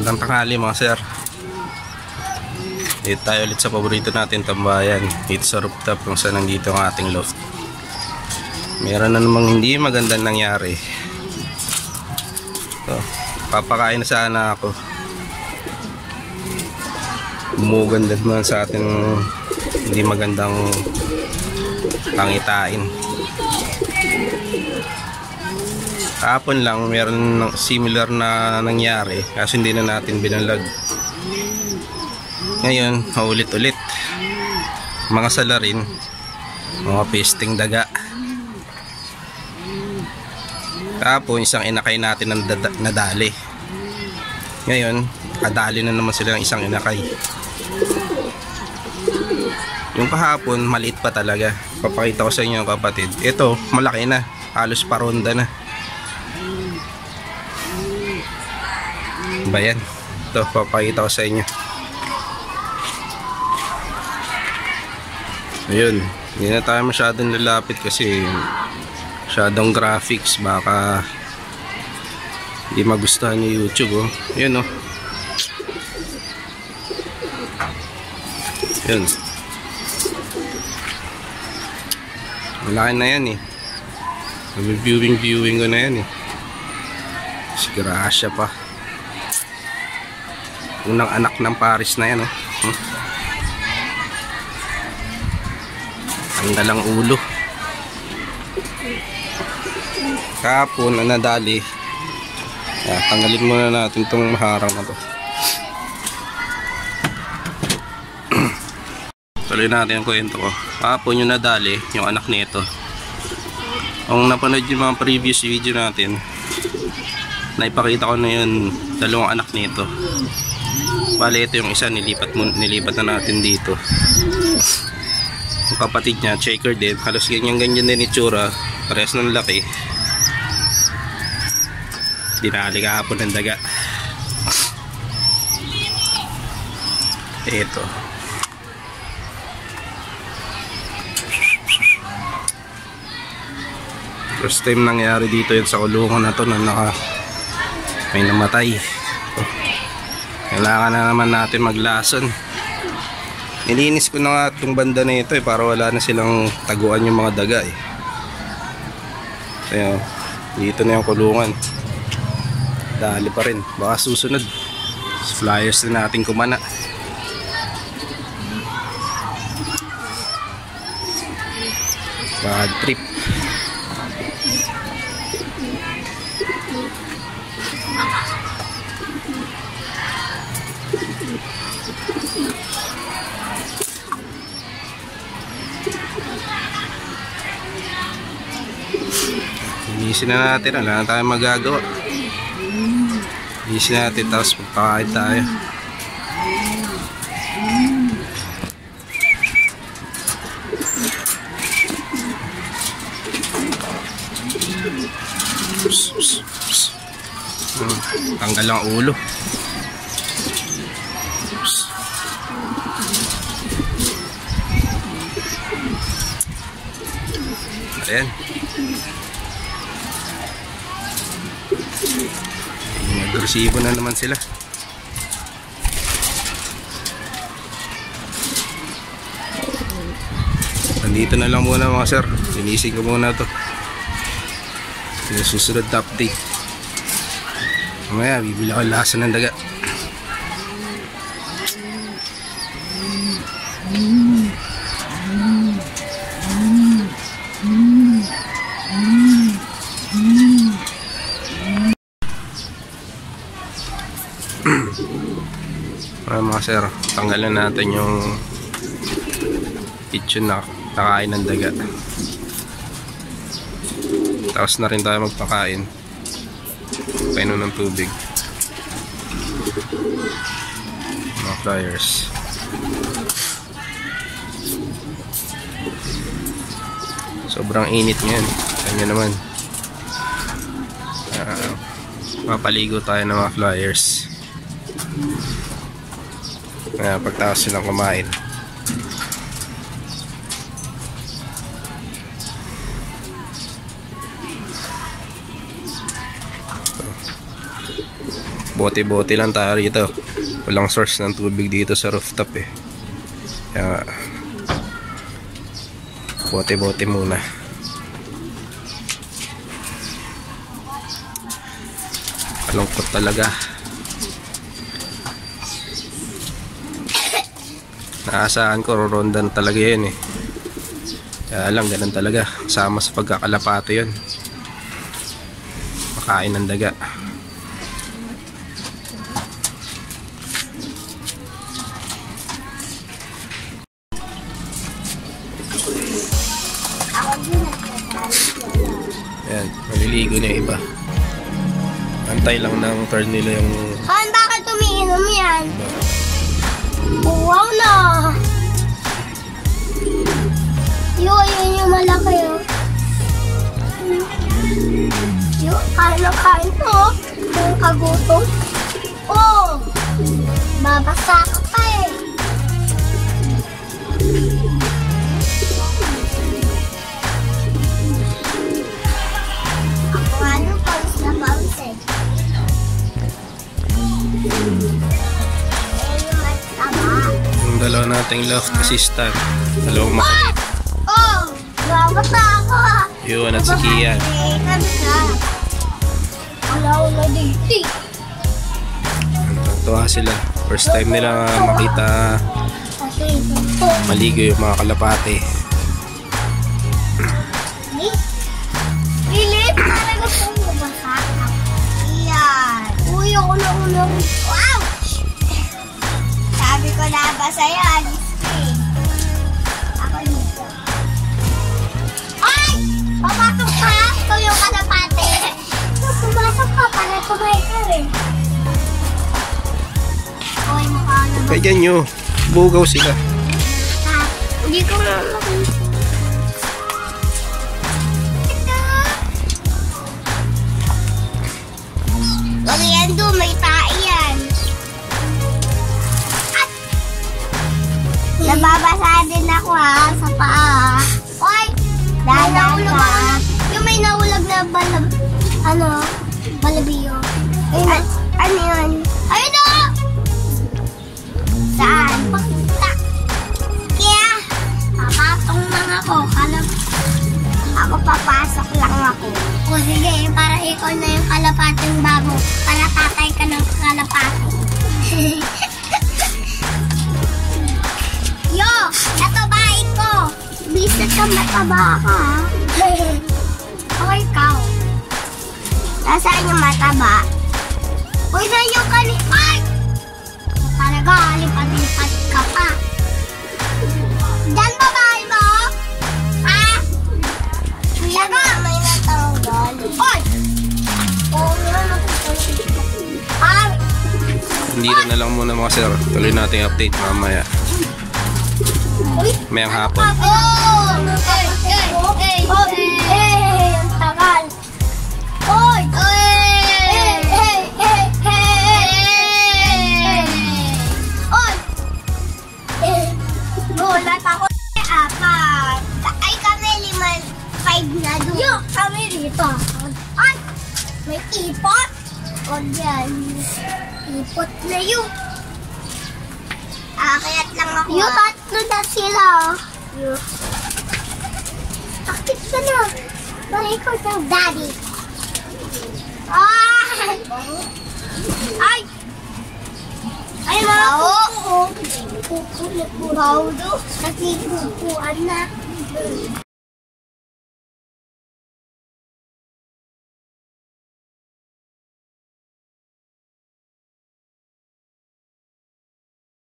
Magandang tanghali mga sir. Dito tayo ulit sa paborito natin tambayan. Dito sa rooftop kung saan nandito ang ating loft. Meron na namang hindi magandang nangyari. So, papakain na sana ako. Bumuganda naman sa ating hindi magandang pangitain. Kahapon lang meron ng similar na nangyari kasi hindi na natin binalag. Ngayon, ulit-ulit. Mga salarin, mga pesting daga. Kahapon, isang inakay natin ng nadali. Ngayon, kadali na naman sila ng isang inakay. Yung kahapon, maliit pa talaga. Papakita ko sa inyo kapatid. Ito, malaki na. Halos paronda na. Ba yan? Ito papakita ko sa inyo. Ayun hindi na tayo masyadong lalapit kasi masyadong graphics baka hindi magustuhan yung youtube oh. yun oh. Yun malaki na yan eh. Viewing viewing ko na yan eh. Siguro asya pa unang anak ng Paris na yan oh. Hmm. ang ulo. Kahapon na nadali. Ah, tanggalin muna natin itong maharang na to. Tuloy natin ang kwento ko. Kahapon yung nadali yung anak nito. Kung napanood yung mga previous video natin naipakita ko na yun dalawang anak nito Bale, ito yung isa nilipat, mo, nilipat na natin dito. Yung kapatid niya, checker din. Halos ganyan-ganyan din itsura. Parehas ng laki. Dinali kahapon ng daga. Ito. First time nangyari dito yun sa kulungan na to na naka may namatay kailangan na naman natin maglason. Nilinis ko na nga itong banda na ito eh, para wala na silang taguan yung mga daga eh. Kaya, dito na yung kulungan. Dali pa rin. Baka susunod. Flyers na natin kumana. Bad trip Inisin na natin, wala na tayong magagawa. Inisin natin, tapos magpakain tayo. Psst. Hmm, Tanggal ang ulo. Ayan. Agresibo na naman sila. Nandito na lang muna mga sir. Sinisig ko muna to. Yung susunod na update. Mamaya, bibili ako lasa ng daga. Ay mga sir, tanggalan natin yung kitchen na nakain ng daga. Tapos na rin tayo magpakain. Painom ng tubig. Mga flyers. Sobrang init ngayon. Kanya naman. Uh, mapaligo tayo ng mga flyers. Kaya pagtaas silang kumain. Bote-bote lang tayo rito. Walang source ng tubig dito sa rooftop eh. Kaya bote-bote muna. Kalungkot talaga. Naasahan ko, rorondan talaga yun eh. Kaya lang, ganun talaga. Sama sa pagkakalapate yun. Makain ng daga. Ayan, maliligo na yung iba. Antay lang ng turn nila yung Han, bakit umiinom yan? Wow na! Yo, yun yung malaki oh. Yo, kain na kain to oh. Yung kagutom. Oh! Babasa ka pa eh. Ako ano. Yung dalawa nating love assistant. Dalawang makulit. Oh! Babasa ako ah! Yun at si Kian. Eh, sabi ka. Wala wala dito. Tuwa sila. First time nila makita maligo yung mga kalapate. Lilit, talaga pong mabasa. Iyan. Uy, ako na ulo. Wow! Ko na basa yan. Ako dito. Ay! Papasok ka? Ikaw yung kalapate. Pumasok ka para kumain ka rin. Hoy, mukha na ba? Kaya nyo, bugaw sila. Ha? Hindi ko na. Wag yan doon, may tae Nababasa din ako ha, sa paa. Oy! Dada ka. Yung may naulag na balab... Ano? Balabiyo. Ayun, ano ka mataba ka. ha? o ikaw. Nasaan yung mataba? Uy, na yung kalipat. Talaga, lipat-lipat ka pa. Diyan ba bahay mo? Ha? Kuya ka, may natanggal. Oy! Oo nga, natanggal. Ah, Hindi na lang muna mga sir. Tuloy natin yung update mamaya. แมวครับคนโอ้เอ้ยเอ้ยเอ้ยเอ้ยเอ้ยตาบ้านโอ้ยเอ้ยเอ้ยเอ้ยเอ้ยเอ้ยโอ้ยโดนแล้วตาคนอาคาไอ้กาเมลีมันไปนะดูโยกกาเมลีต่ออันไม่อีป๊อตคนใหญ่อีป๊อตเลยยุ Akayat lang ako. Yung tatlo na sila. Yung. Akit ka na. Marecord ng daddy. Ay! Ay! Ay, mga kuko. Kuko na kuko. Baudo. Nagkukuan na.